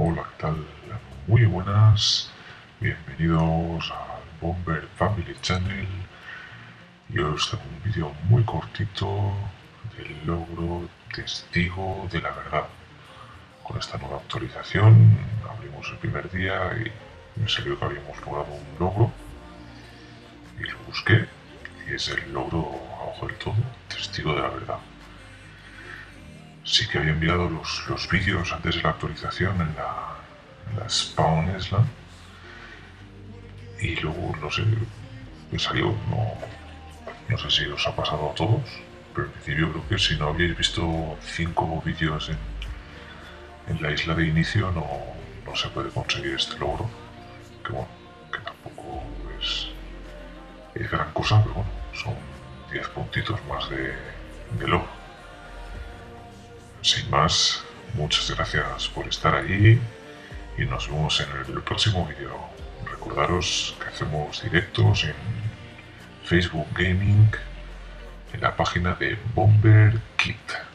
Hola, ¿qué tal? Muy buenas, bienvenidos al Bomber Family Channel y os tengo un vídeo muy cortito del logro testigo de la verdad. Con esta nueva actualización abrimos el primer día y me salió que habíamos logrado un logro y lo busqué y es el logro abajo del todo, testigo de la verdad sí que había enviado los, los vídeos antes de la actualización en la, en la Spawn Island. Y luego no sé me salió no, no sé si os ha pasado a todos pero en principio creo que si no habéis visto cinco vídeos en, en la isla de inicio no, no se puede conseguir este logro. Que bueno que tampoco es, es gran cosa pero bueno son 10 puntitos más de, de logro sin más, muchas gracias por estar ahí y nos vemos en el próximo vídeo. Recordaros que hacemos directos en Facebook Gaming en la página de Bomber Kit.